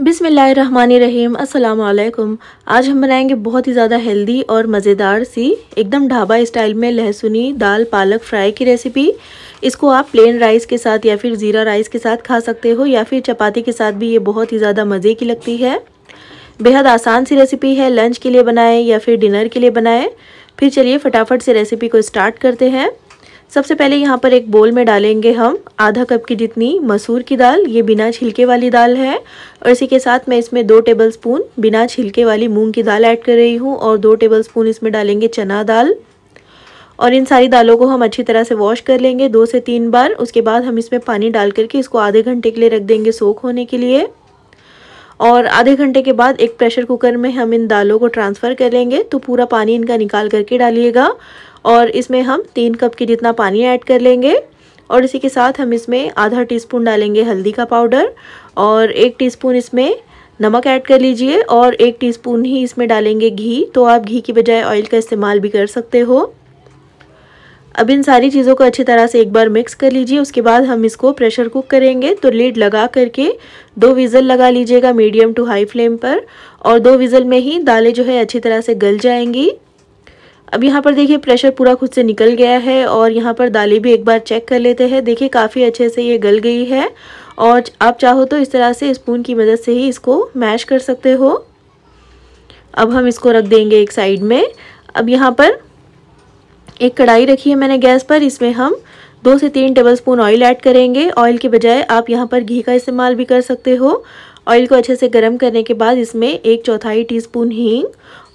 बिसमीम अस्सलाम आज हम बनाएँगे बहुत ही ज़्यादा हेल्दी और मज़ेदार सी, एकदम ढाबा स्टाइल में लहसुनी दाल पालक फ्राई की रेसिपी। इसको आप प्लेन राइस के साथ या फिर ज़ीरा राइस के साथ खा सकते हो, या फिर चपाती के साथ भी ये बहुत ही ज़्यादा मज़े की लगती है। बेहद आसान सी रेसिपी है, लंच के लिए बनाएँ या फिर डिनर के लिए बनाएँ। फिर चलिए फटाफट से रेसिपी को स्टार्ट करते हैं। सबसे पहले यहाँ पर एक बोल में डालेंगे हम आधा कप की जितनी मसूर की दाल, ये बिना छिलके वाली दाल है। और इसी के साथ मैं इसमें दो टेबलस्पून बिना छिलके वाली मूंग की दाल ऐड कर रही हूँ और दो टेबलस्पून इसमें डालेंगे चना दाल। और इन सारी दालों को हम अच्छी तरह से वॉश कर लेंगे दो से तीन बार। उसके बाद हम इसमें पानी डाल करके इसको आधे घंटे के लिए रख देंगे सोख होने के लिए। और आधे घंटे के बाद एक प्रेशर कुकर में हम इन दालों को ट्रांसफ़र कर लेंगे। तो पूरा पानी इनका निकाल करके डालिएगा। और इसमें हम तीन कप के जितना पानी ऐड कर लेंगे और इसी के साथ हम इसमें आधा टीस्पून डालेंगे हल्दी का पाउडर और एक टीस्पून इसमें नमक ऐड कर लीजिए और एक टीस्पून ही इसमें डालेंगे घी। तो आप घी की बजाय ऑयल का इस्तेमाल भी कर सकते हो। अब इन सारी चीज़ों को अच्छी तरह से एक बार मिक्स कर लीजिए, उसके बाद हम इसको प्रेशर कुक करेंगे। तो लीड लगा करके दो विज़ल लगा लीजिएगा मीडियम टू हाई फ्लेम पर और दो विज़ल में ही दालें जो है अच्छी तरह से गल जाएँगी। अब यहाँ पर देखिए प्रेशर पूरा खुद से निकल गया है और यहाँ पर दालें भी एक बार चेक कर लेते हैं। देखिए, काफ़ी अच्छे से ये गल गई है और आप चाहो तो इस तरह से स्पून की मदद से ही इसको मैश कर सकते हो। अब हम इसको रख देंगे एक साइड में। अब यहाँ पर एक कढ़ाई रखी है मैंने गैस पर। इसमें हम दो से तीन टेबलस्पून ऑयल ऐड करेंगे। ऑयल के बजाय आप यहाँ पर घी का इस्तेमाल भी कर सकते हो। ऑयल को अच्छे से गर्म करने के बाद इसमें एक चौथाई टीस्पून हींग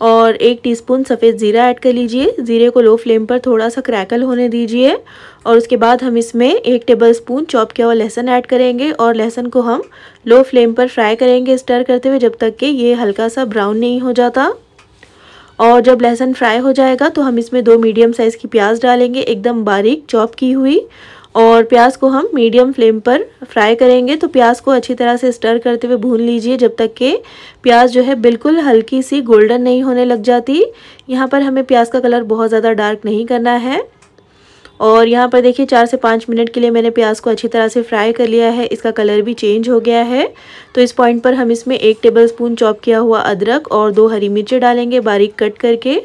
और एक टीस्पून सफ़ेद ज़ीरा ऐड कर लीजिए। ज़ीरे को लो फ्लेम पर थोड़ा सा क्रैकल होने दीजिए और उसके बाद हम इसमें एक टेबल स्पून चॉप किया हुआ लहसन ऐड करेंगे और लहसन को हम लो फ्लेम पर फ्राई करेंगे स्टर करते हुए जब तक कि ये हल्का सा ब्राउन नहीं हो जाता। और जब लहसन फ्राई हो जाएगा तो हम इसमें दो मीडियम साइज़ की प्याज डालेंगे। एकदम बारीक चॉप की हुई और प्याज को हम मीडियम फ्लेम पर फ्राई करेंगे। तो प्याज को अच्छी तरह से स्टर करते हुए भून लीजिए जब तक कि प्याज जो है बिल्कुल हल्की सी गोल्डन नहीं होने लग जाती। यहाँ पर हमें प्याज का कलर बहुत ज़्यादा डार्क नहीं करना है। और यहाँ पर देखिए, चार से पाँच मिनट के लिए मैंने प्याज को अच्छी तरह से फ्राई कर लिया है। इसका कलर भी चेंज हो गया है। तो इस पॉइंट पर हम इसमें एक टेबल स्पून चॉप किया हुआ अदरक और दो हरी मिर्चें डालेंगे बारीक कट करके।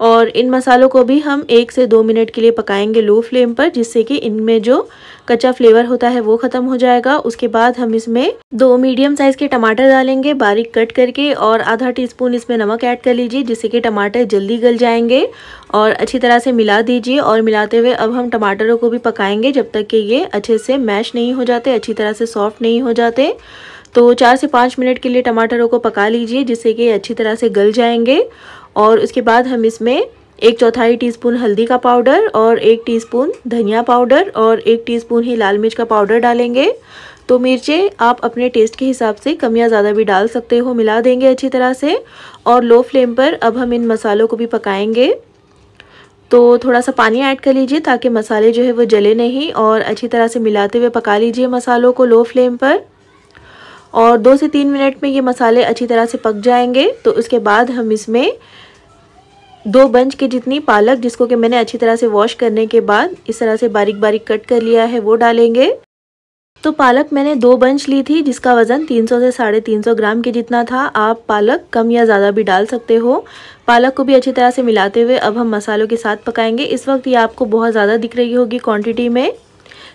और इन मसालों को भी हम एक से दो मिनट के लिए पकाएँगे लो फ्लेम पर, जिससे कि इनमें जो कच्चा फ्लेवर होता है वो ख़त्म हो जाएगा। उसके बाद हम इसमें दो मीडियम साइज़ के टमाटर डालेंगे बारीक कट करके और आधा टीस्पून इसमें नमक ऐड कर लीजिए, जिससे कि टमाटर जल्दी गल जाएँगे। और अच्छी तरह से मिला दीजिए और मिलाते हुए अब हम टमाटरों को भी पकाएँगे जब तक कि ये अच्छे से मैश नहीं हो जाते, अच्छी तरह से सॉफ्ट नहीं हो जाते। तो चार से पाँच मिनट के लिए टमाटरों को पका लीजिए, जिससे कि अच्छी तरह से गल जाएँगे। और उसके बाद हम इसमें एक चौथाई टीस्पून हल्दी का पाउडर और एक टीस्पून धनिया पाउडर और एक टीस्पून ही लाल मिर्च का पाउडर डालेंगे। तो मिर्चें आप अपने टेस्ट के हिसाब से कम या ज़्यादा भी डाल सकते हो, मिला देंगे अच्छी तरह से। और लो फ्लेम पर अब हम इन मसालों को भी पकाएँगे। तो थोड़ा सा पानी ऐड कर लीजिए ताकि मसाले जो है वो जले नहीं और अच्छी तरह से मिलाते हुए पका लीजिए मसालों को लो फ्लेम पर। और दो से तीन मिनट में ये मसाले अच्छी तरह से पक जाएँगे। तो उसके बाद हम इसमें दो बंच की जितनी पालक जिसको कि मैंने अच्छी तरह से वॉश करने के बाद इस तरह से बारीक बारीक कट कर लिया है, वो डालेंगे। तो पालक मैंने दो बंच ली थी, जिसका वज़न 300 से साढ़े तीन ग्राम के जितना था। आप पालक कम या ज़्यादा भी डाल सकते हो। पालक को भी अच्छी तरह से मिलाते हुए अब हम मसालों के साथ पकाएँगे। इस वक्त ये आपको बहुत ज़्यादा दिख रही होगी क्वांटिटी में।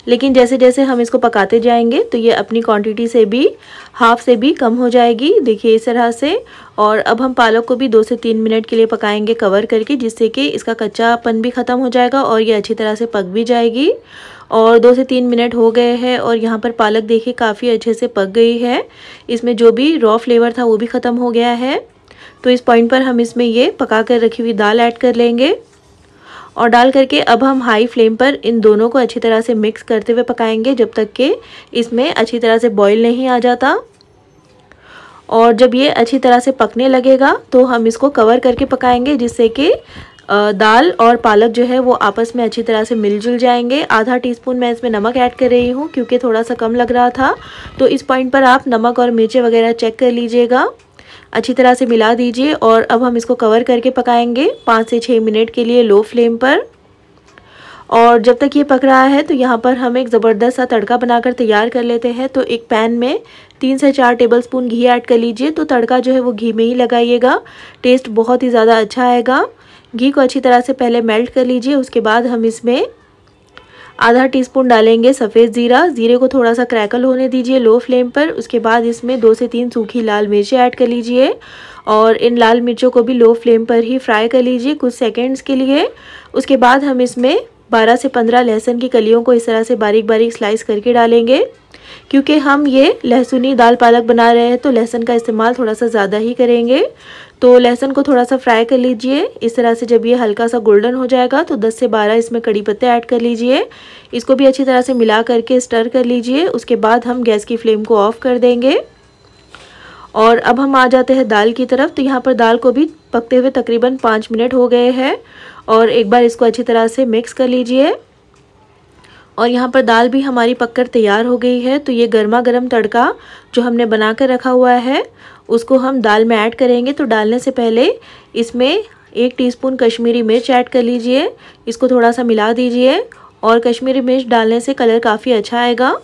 लेकिन जैसे जैसे हम इसको पकाते जाएँगे तो ये अपनी क्वांटिटी से भी हाफ़ से भी कम हो जाएगी। देखिए इस तरह से। और अब हम पालक को भी दो से तीन मिनट के लिए पकाएँगे कवर करके, जिससे कि इसका कच्चापन भी ख़त्म हो जाएगा और ये अच्छी तरह से पक भी जाएगी। और दो से तीन मिनट हो गए हैं और यहाँ पर पालक देखिए काफ़ी अच्छे से पक गई है। इसमें जो भी रॉ फ्लेवर था वो भी ख़त्म हो गया है। तो इस पॉइंट पर हम इसमें ये पका कर रखी हुई दाल ऐड कर लेंगे। और डाल करके अब हम हाई फ्लेम पर इन दोनों को अच्छी तरह से मिक्स करते हुए पकाएँगे जब तक कि इसमें अच्छी तरह से बॉईल नहीं आ जाता। और जब ये अच्छी तरह से पकने लगेगा तो हम इसको कवर करके पकाएँगे जिससे कि दाल और पालक जो है वो आपस में अच्छी तरह से मिलजुल जाएँगे। आधा टीस्पून मैं इसमें नमक ऐड कर रही हूँ क्योंकि थोड़ा सा कम लग रहा था। तो इस पॉइंट पर आप नमक और मिर्चें वगैरह चेक कर लीजिएगा। अच्छी तरह से मिला दीजिए और अब हम इसको कवर करके पकाएँगे। पाँच से छः मिनट के लिए लो फ्लेम पर। और जब तक ये पक रहा है तो यहाँ पर हम एक ज़बरदस्त सा तड़का बनाकर तैयार कर लेते हैं। तो एक पैन में तीन से चार टेबल स्पून घी ऐड कर लीजिए। तो तड़का जो है वो घी में ही लगाइएगा। टेस्ट बहुत ही ज़्यादा अच्छा आएगा। घी को अच्छी तरह से पहले मेल्ट कर लीजिए। उसके बाद हम इसमें आधा टीस्पून डालेंगे सफ़ेद ज़ीरा। ज़ीरे को थोड़ा सा क्रैकल होने दीजिए लो फ्लेम पर। उसके बाद इसमें दो से तीन सूखी लाल मिर्चें ऐड कर लीजिए। और इन लाल मिर्चों को भी लो फ्लेम पर ही फ्राई कर लीजिए कुछ सेकेंड्स के लिए। उसके बाद हम इसमें 12 से 15 लहसुन की कलियों को इस तरह से बारीक बारीक स्लाइस करके डालेंगे। क्योंकि हम ये लहसुनी दाल पालक बना रहे हैं तो लहसुन का इस्तेमाल थोड़ा सा ज़्यादा ही करेंगे। तो लहसुन को थोड़ा सा फ्राई कर लीजिए। इस तरह से जब ये हल्का सा गोल्डन हो जाएगा तो 10 से 12 इसमें कड़ी पत्ते ऐड कर लीजिए। इसको भी अच्छी तरह से मिला करके स्टर कर लीजिए। उसके बाद हम गैस की फ्लेम को ऑफ़ कर देंगे। और अब हम आ जाते हैं दाल की तरफ़। तो यहाँ पर दाल को भी पकते हुए तकरीबन पाँच मिनट हो गए हैं। और एक बार इसको अच्छी तरह से मिक्स कर लीजिए। और यहाँ पर दाल भी हमारी पककर तैयार हो गई है। तो ये गर्मा गर्म तड़का जो हमने बना कर रखा हुआ है, उसको हम दाल में ऐड करेंगे। तो डालने से पहले इसमें एक टीस्पून कश्मीरी मिर्च ऐड कर लीजिए। इसको थोड़ा सा मिला दीजिए और कश्मीरी मिर्च डालने से कलर काफ़ी अच्छा आएगा।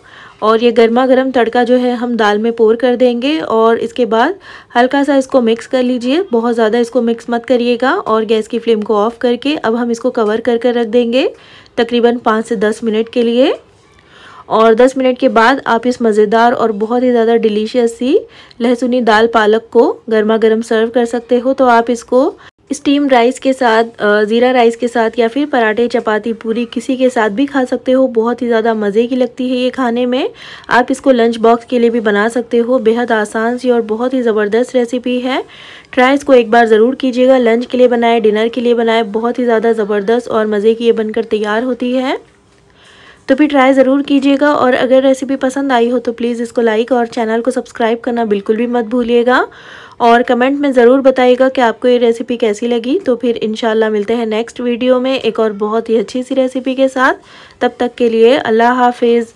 और ये गर्मा गर्म तड़का जो है हम दाल में पोर कर देंगे और इसके बाद हल्का सा इसको मिक्स कर लीजिए। बहुत ज़्यादा इसको मिक्स मत करिएगा और गैस की फ्लेम को ऑफ़ करके अब हम इसको कवर कर कर रख देंगे तकरीबन पाँच से दस मिनट के लिए। और 10 मिनट के बाद आप इस मज़ेदार और बहुत ही ज़्यादा डिलीशियस सी लहसुनी दाल पालक को गर्मा गर्म सर्व कर सकते हो। तो आप इसको स्टीम राइस के साथ ज़ीरा राइस के साथ या फिर पराठे, चपाती, पूरी किसी के साथ भी खा सकते हो। बहुत ही ज़्यादा मज़े की लगती है ये खाने में। आप इसको लंच बॉक्स के लिए भी बना सकते हो। बेहद आसान सी और बहुत ही ज़बरदस्त रेसिपी है। ट्राई इसको एक बार ज़रूर कीजिएगा। लंच के लिए बनाए डिनर के लिए बनाए, बहुत ही ज़्यादा ज़बरदस्त और मज़े की ये बनकर तैयार होती है। तो भी ट्राई ज़रूर कीजिएगा और अगर रेसिपी पसंद आई हो तो प्लीज़ इसको लाइक और चैनल को सब्सक्राइब करना बिल्कुल भी मत भूलिएगा। और कमेंट में ज़रूर बताइएगा कि आपको ये रेसिपी कैसी लगी। तो फिर इन मिलते हैं नेक्स्ट वीडियो में एक और बहुत ही अच्छी सी रेसिपी के साथ। तब तक के लिए अल्लाह हाफिज़।